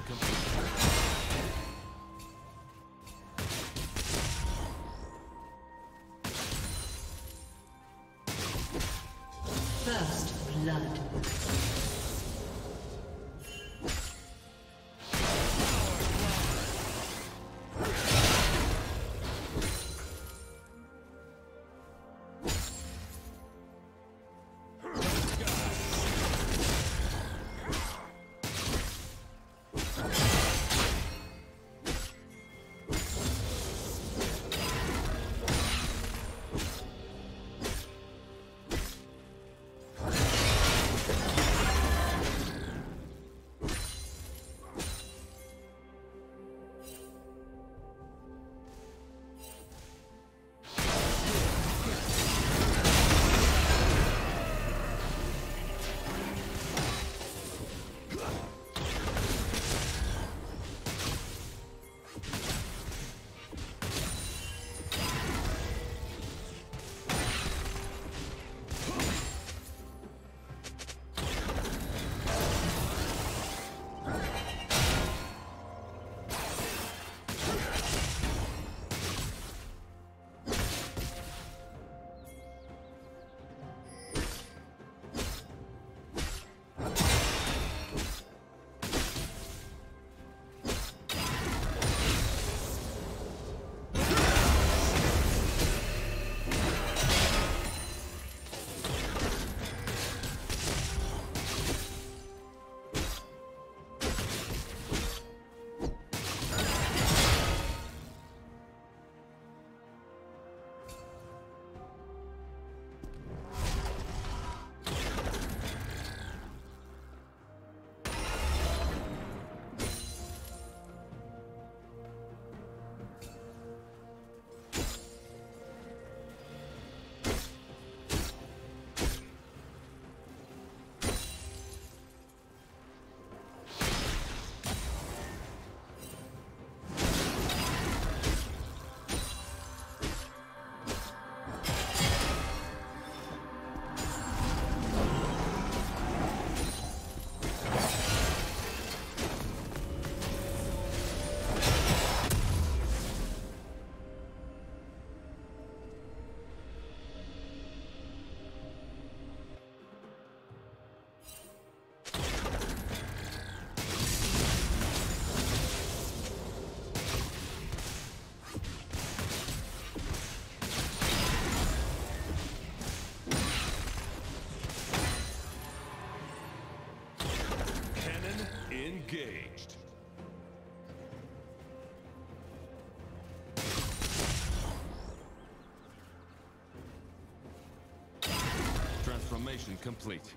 complete. First blood. Engaged. Transformation complete.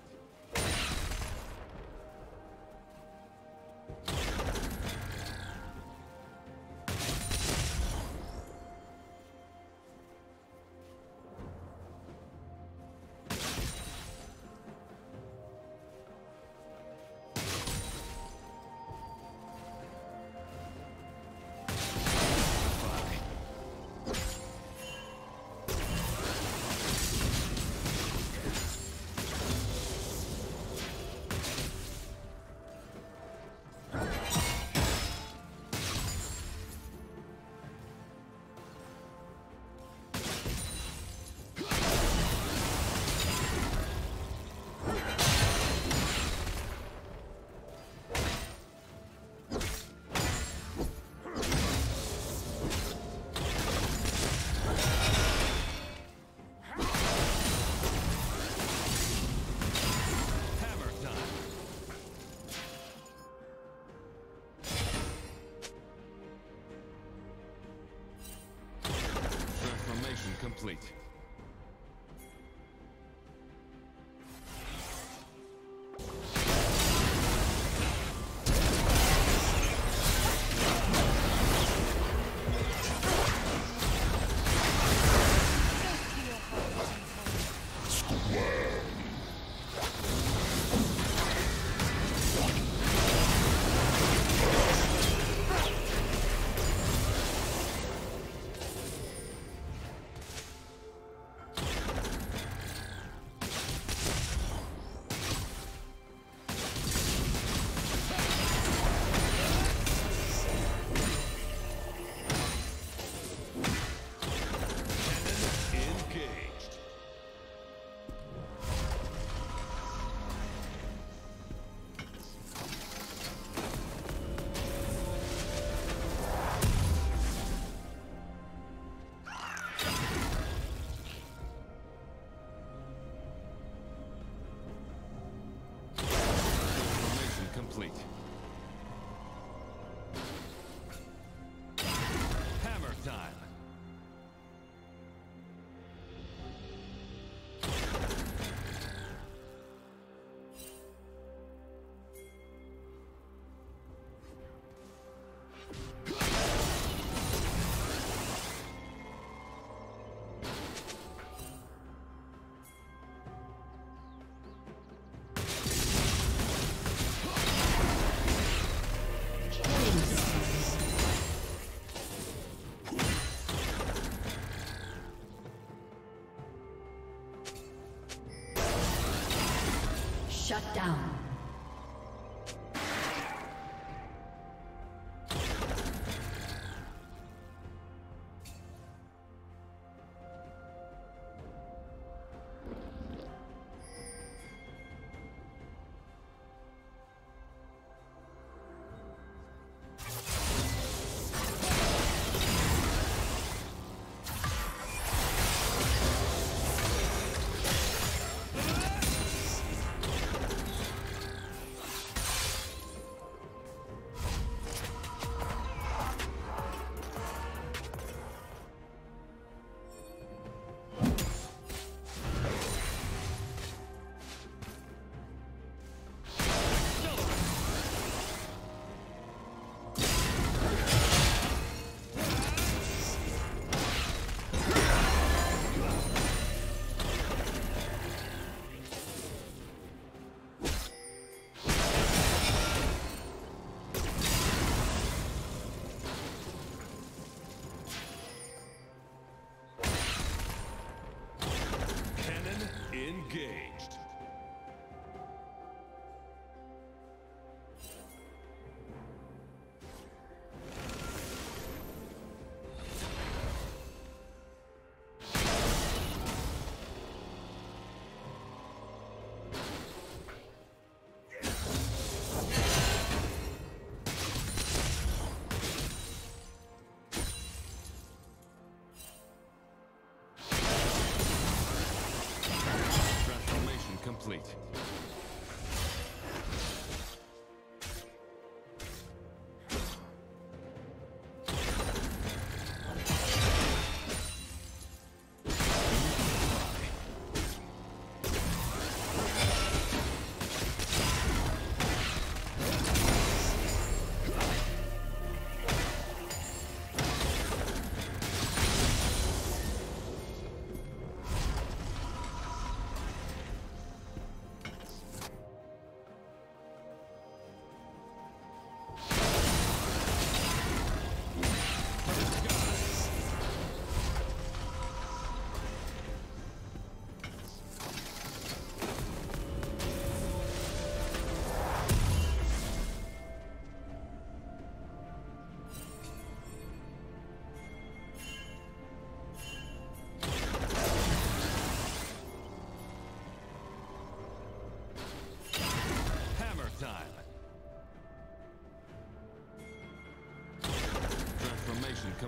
Shut down.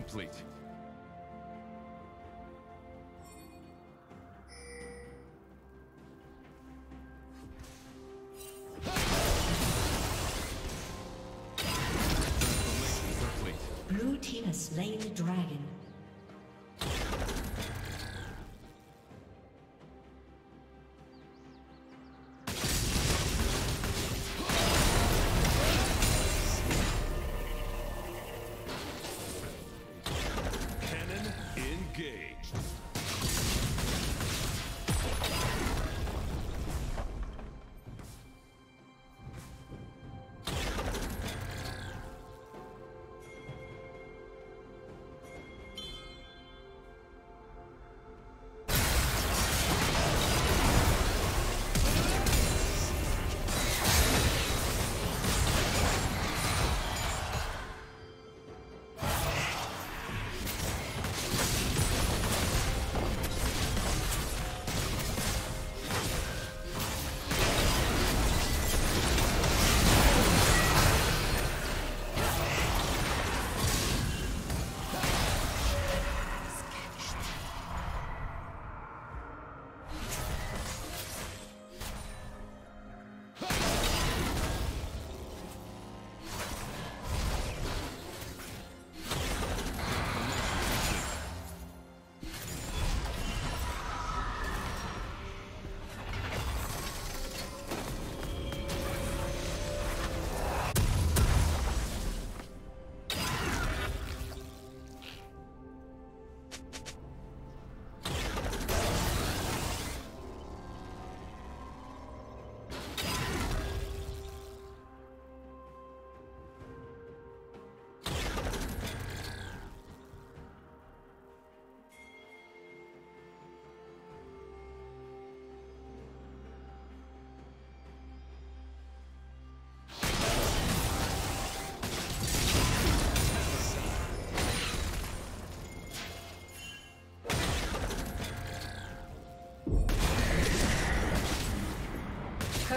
Complete. Blue team has slain the dragon.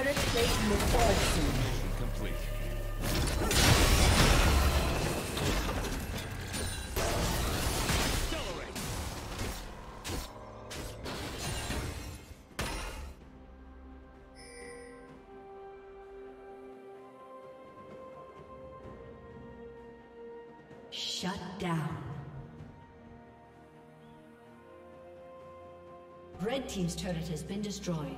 Turret plate will fall soon. Mission complete. Shut down. Red Team's turret has been destroyed.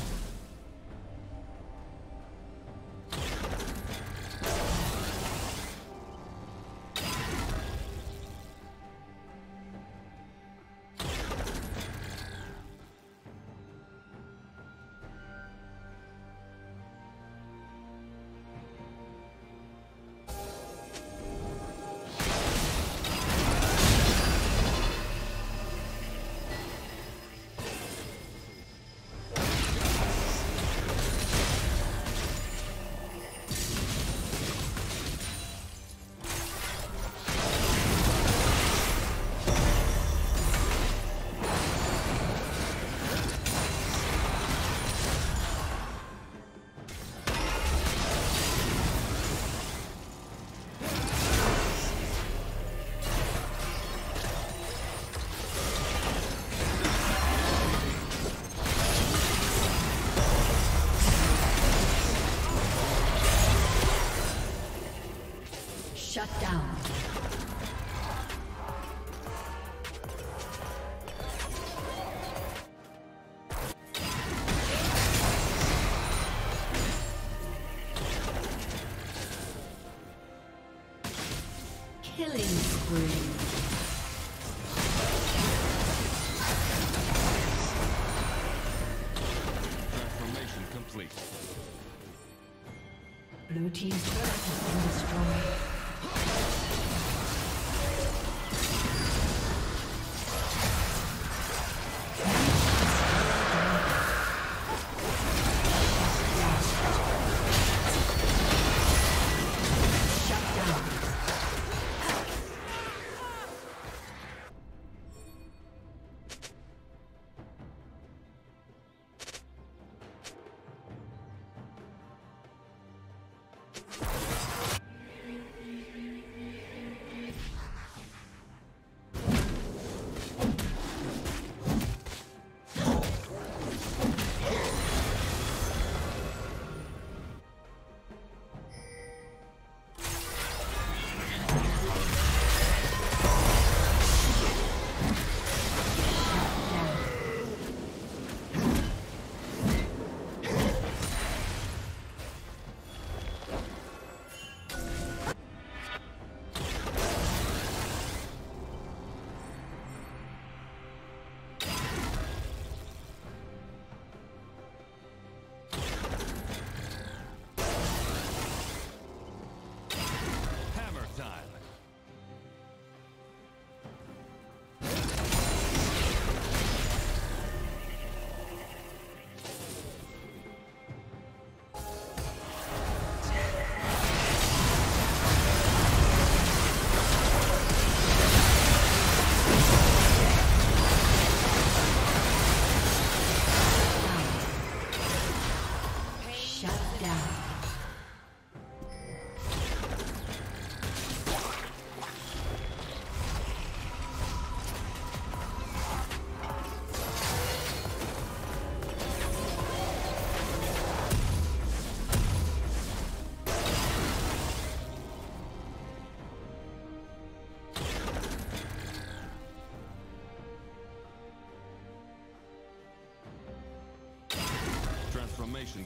Shut down. Shut down.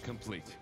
Complete.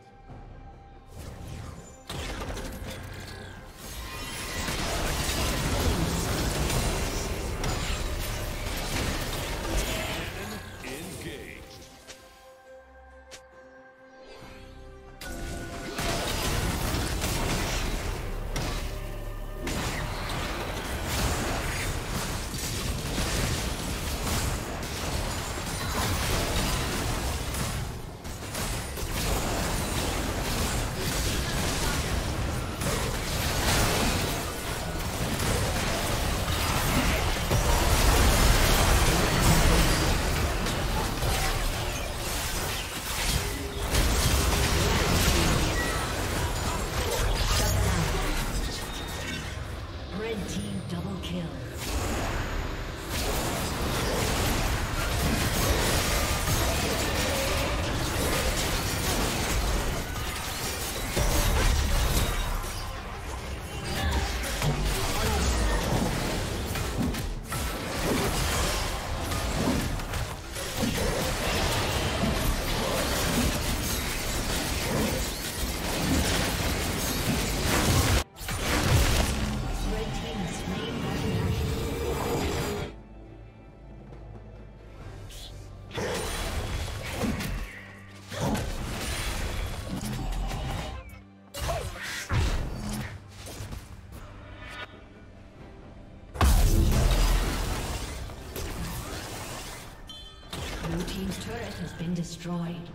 Been destroyed.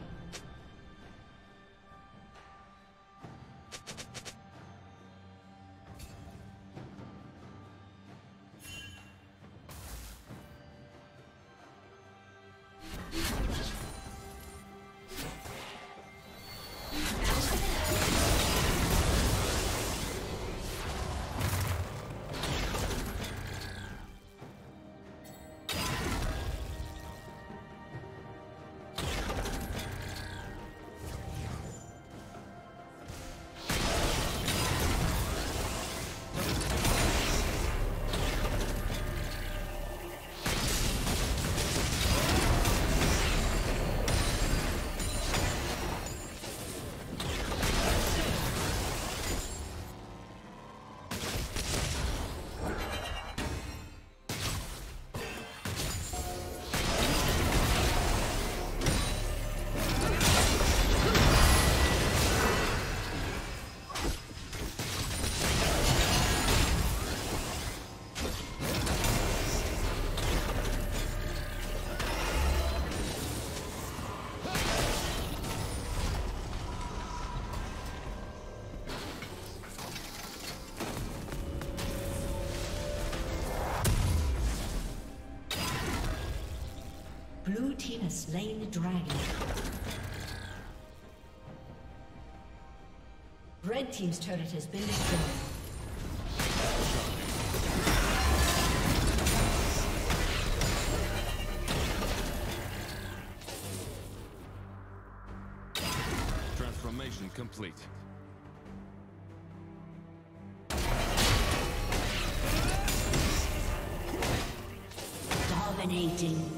Has slain the dragon. Red team's turret has been destroyed. Transformation complete. Dominating.